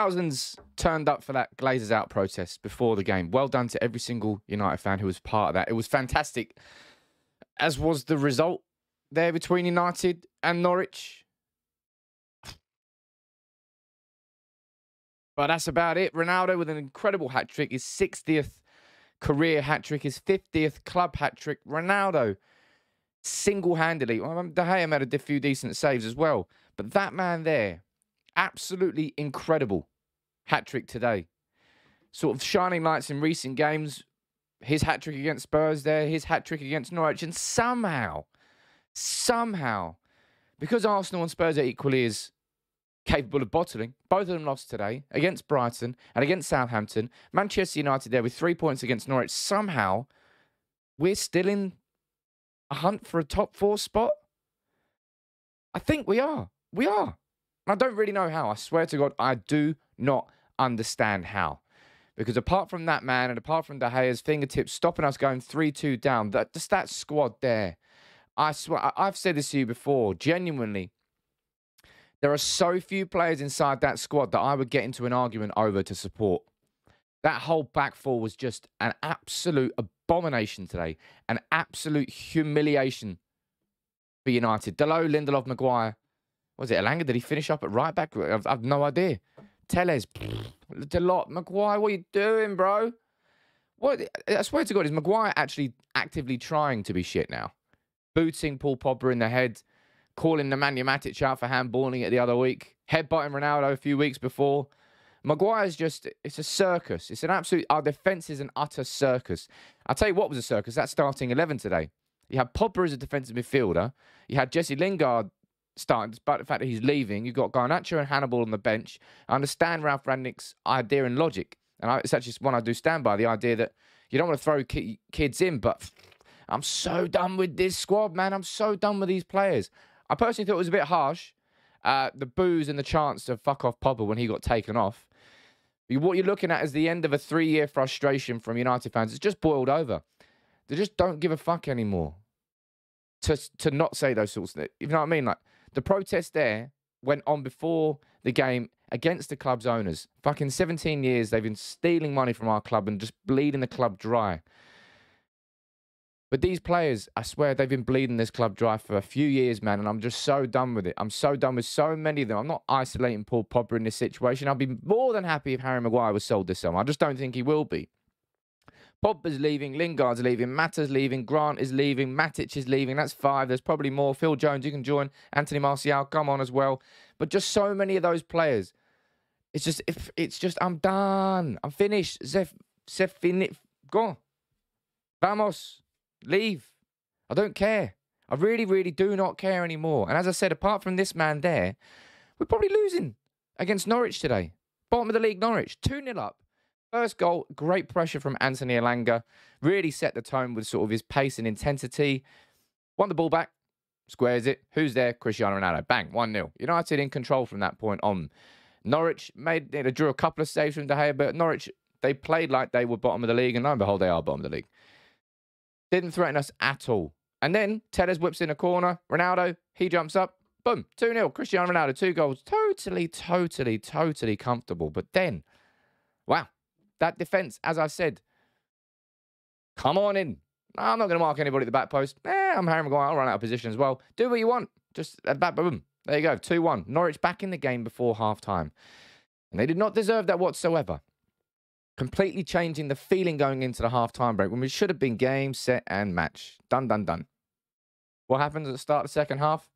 Thousands turned up for that Glazers out protest before the game. Well done to every single United fan who was part of that. It was fantastic, as was the result there between United and Norwich. But that's about it. Ronaldo with an incredible hat trick, his 60th career hat trick, his 50th club hat trick. Ronaldo single handedly. Well, um, De Gea made a few decent saves as well. But that man there, absolutely incredible hat trick today. Sort of shining lights in recent games. His hat trick against Spurs there, his hat trick against Norwich, and somehow, somehow, because Arsenal and Spurs are equally as capable of bottling, both of them lost today against Brighton and against Southampton. Manchester United there with three points against Norwich. Somehow, we're still in a hunt for a top four spot. I think we are. We are. And I don't really know how. I swear to God, I do not understand how. Because apart from that man and apart from De Gea's fingertips stopping us going 3 2 down, that, just that squad there, I swear, I've said this to you before, genuinely. There are so few players inside that squad that I would get into an argument over to support. That whole back four was just an absolute abomination today, an absolute humiliation for United. Dalot, Lindelof, Maguire, was it Elanga? Did he finish up at right back? I've, I've no idea. Telles, Dalot, Maguire, what are you doing, bro? What? I swear to God, is Maguire actually actively trying to be shit now? Booting Paul Pogba in the head, calling Nemanja Matic out for handballing it the other week, headbutting Ronaldo a few weeks before. Maguire's just, it's a circus. It's an absolute, our defence is an utter circus. I'll tell you what was a circus, that starting 11 today. You had Pogba as a defensive midfielder. You had Jesse Lingard starting, despite the fact that he's leaving. You've got Garnacho and Hannibal on the bench. I understand Ralf Rangnick's idea and logic. And I, it's actually one I do stand by the idea that you don't want to throw ki- kids in, but I'm so done with this squad, man. I'm so done with these players. I personally thought it was a bit harsh. Uh, the booze and the chance to fuck off Pogba when he got taken off. What you're looking at is the end of a three year frustration from United fans. It's just boiled over. They just don't give a fuck anymore to, to not say those sorts of things. You know what I mean? Like, the protest there went on before the game against the club's owners. Fucking 17 years they've been stealing money from our club and just bleeding the club dry. But these players, I swear, they've been bleeding this club dry for a few years, man, and I'm just so done with it. I'm so done with so many of them. I'm not isolating Paul Pogba in this situation. I'd be more than happy if Harry Maguire was sold this summer. I just don't think he will be. Pogba's leaving, Lingard's leaving, Mata's leaving, Grant is leaving, Matic is leaving. That's five. There's probably more. Phil Jones, you can join. Anthony Martial, come on as well. But just so many of those players. It's just, if it's just, I'm done. I'm finished. Zef, Zef, finit. Go. Vamos. Leave. I don't care. I really, really do not care anymore. And as I said, apart from this man there, we're probably losing against Norwich today. Bottom of the league, Norwich. 2 0 up. First goal, great pressure from Anthony Elanga. Really set the tone with sort of his pace and intensity. Won the ball back, squares it. Who's there? Cristiano Ronaldo. Bang, 1 0. United in control from that point on. Norwich made they drew a couple of saves from De Gea, but Norwich, they played like they were bottom of the league, and lo and behold, they are bottom of the league. Didn't threaten us at all. And then Telles whips in a corner. Ronaldo, he jumps up. Boom, 2 0. Cristiano Ronaldo, two goals. Totally, totally, totally comfortable. But then, wow, that defence, as I said, come on in. I'm not going to mark anybody at the back post. Eh, I'm Harry Maguire. I'll run out of position as well. Do what you want. Just at the back, boom. There you go. 2 1. Norwich back in the game before half time. And they did not deserve that whatsoever. Completely changing the feeling going into the half time break when we should have been game, set, and match. Done, done, done. What happens at the start of the second half?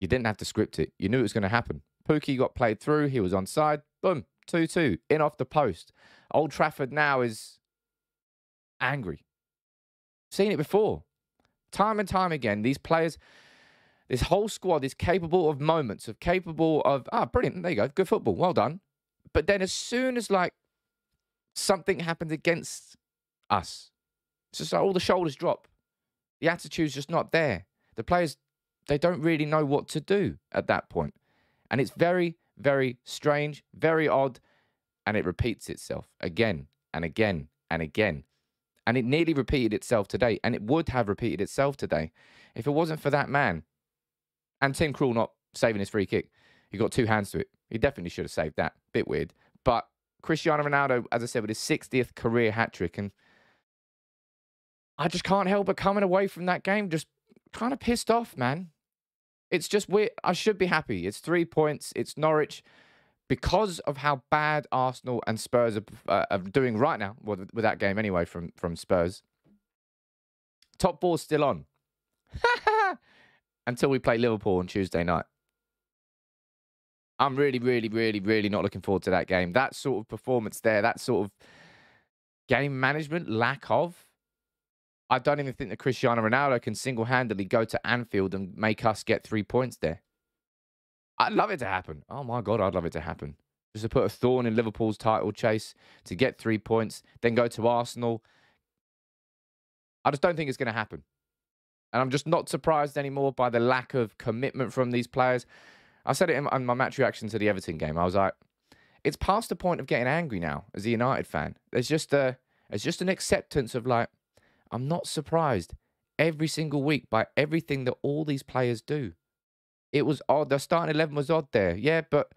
You didn't have to script it. You knew it was going to happen. Pukki got played through. He was on side. Boom. 2 2 in off the post. Old Trafford now is angry. Seen it before. Time and time again, these players, this whole squad is capable of moments, of capable of, ah, brilliant. There you go. Good football. Well done. But then as soon as like something happens against us, it's just like all the shoulders drop. The attitude's just not there. The players, they don't really know what to do at that point. And it's very, very strange, very odd, and it repeats itself again and again and again. And it nearly repeated itself today, and it would have repeated itself today if it wasn't for that man and Tim Krul not saving his free kick. He got two hands to it. He definitely should have saved that. Bit weird. But Cristiano Ronaldo, as I said, with his 60th career hat trick, and I just can't help but coming away from that game just kind of pissed off, man. It's just we I should be happy. It's three points. It's Norwich. Because of how bad Arsenal and Spurs are, uh, are doing right now, well, with that game anyway from, from Spurs, top four's still on. Until we play Liverpool on Tuesday night. I'm really, really, really, really not looking forward to that game. That sort of performance there, that sort of game management, lack of. I don't even think that Cristiano Ronaldo can single handedly go to Anfield and make us get three points there. I'd love it to happen. Oh my God, I'd love it to happen. Just to put a thorn in Liverpool's title chase, to get three points, then go to Arsenal. I just don't think it's going to happen. And I'm just not surprised anymore by the lack of commitment from these players. I said it in, my match reaction to the Everton game. I was like, it's past the point of getting angry now as a United fan. There's just a, there's just an acceptance of like, I'm not surprised every single week by everything that all these players do. It was odd. The starting eleven was odd there, yeah, but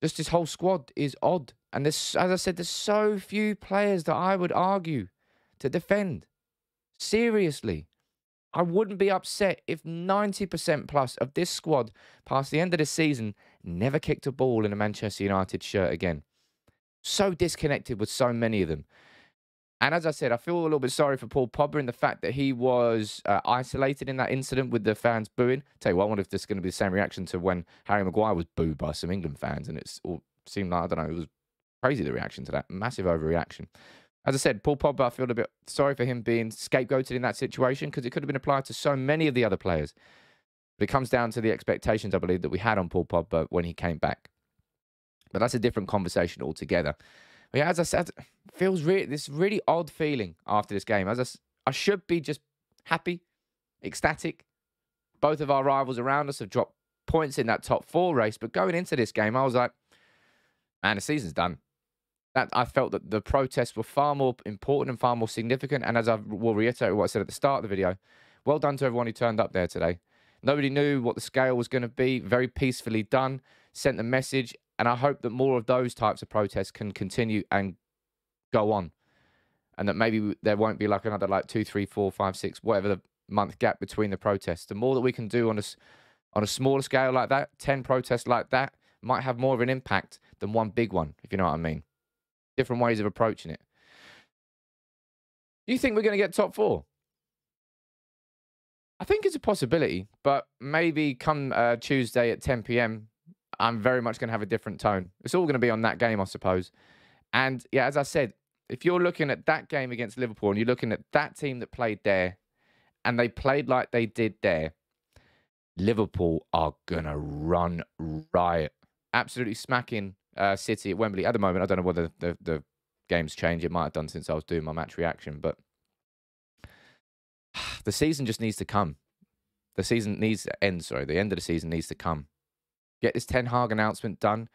just this whole squad is odd. And there's, as I said, there's so few players that I would argue to defend. Seriously. I wouldn't be upset if 90% plus of this squad past the end of the season never kicked a ball in a Manchester United shirt again. So disconnected with so many of them. And as I said, I feel a little bit sorry for Paul Pogba in the fact that he was uh, isolated in that incident with the fans booing. Tell you what, I wonder if this is going to be the same reaction to when Harry Maguire was booed by some England fans, and it seemed like I don't know, it was crazy the reaction to that, massive overreaction. As I said, Paul Pogba, I feel a bit sorry for him being scapegoated in that situation because it could have been applied to so many of the other players. But it comes down to the expectations, I believe, that we had on Paul Pogba when he came back. But that's a different conversation altogether. Yeah, as I said, feels this really odd feeling after this game. As I, I should be just happy, ecstatic. Both of our rivals around us have dropped points in that top four race, but going into this game, I was like, man, the season's done that I felt that the protests were far more important and far more significant. And as I will reiterate what I said at the start of the video, well done to everyone who turned up there today. Nobody knew what the scale was going to be. Very peacefully done, sent the message. And I hope that more of those types of protests can continue and go on. And that maybe there won't be like another like two, three, four, five, six, whatever the month gap between the protests. The more that we can do on a, on a smaller scale like that, 10 protests like that, might have more of an impact than one big one, if you know what I mean different ways of approaching it. Do you think we're going to get top four? I think it's a possibility, but maybe come uh, Tuesday at 10 p.m., I'm very much going to have a different tone. It's all going to be on that game, I suppose. And yeah, as I said, if you're looking at that game against Liverpool and you're looking at that team that played there and they played like they did there, Liverpool are going to run riot. Absolutely smacking uh, City at Wembley. At the moment, I don't know whether the, the game's changed. It might have done since I was doing my match reaction, but the season just needs to come. The season needs to end, sorry. The end of the season needs to come. Get this Ten Hag announcement done.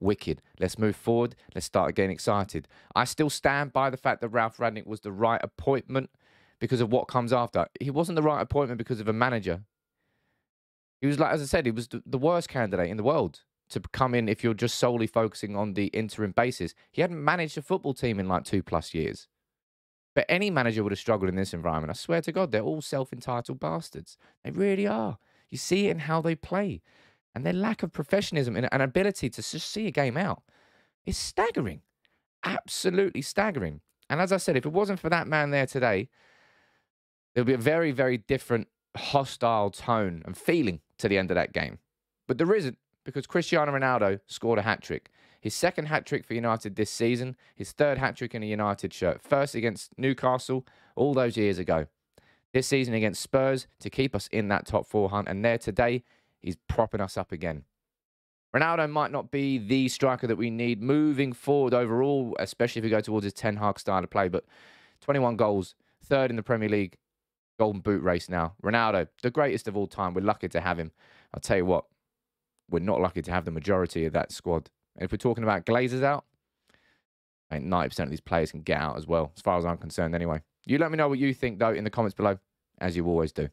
Wicked. Let's move forward. Let's start getting excited. I still stand by the fact that Ralf Rangnick was the right appointment because of what comes after. He wasn't the right appointment because of a manager. He was like, as I said, he was the worst candidate in the world to come in if you're just solely focusing on the interim basis. He hadn't managed a football team in like two plus years. But any manager would have struggled in this environment. I swear to God, they're all self entitled bastards. They really are. You see it in how they play. And their lack of professionalism and ability to just see a game out is staggering. Absolutely staggering. And as I said, if it wasn't for that man there today, there would be a very, very different hostile tone and feeling to the end of that game. But there isn't because Cristiano Ronaldo scored a hat trick. His second hat trick for United this season, his third hat trick in a United shirt. First against Newcastle all those years ago. This season against Spurs to keep us in that top four hunt. And there today, he's propping us up again. Ronaldo might not be the striker that we need moving forward overall, especially if we go towards his Ten Hag style of play. But 21 goals, third in the Premier League, Golden Boot race now. Ronaldo, the greatest of all time. We're lucky to have him. I'll tell you what, we're not lucky to have the majority of that squad. And if we're talking about Glazers out, I think 90% of these players can get out as well, as far as I'm concerned anyway. You let me know what you think, though, in the comments below, as you always do.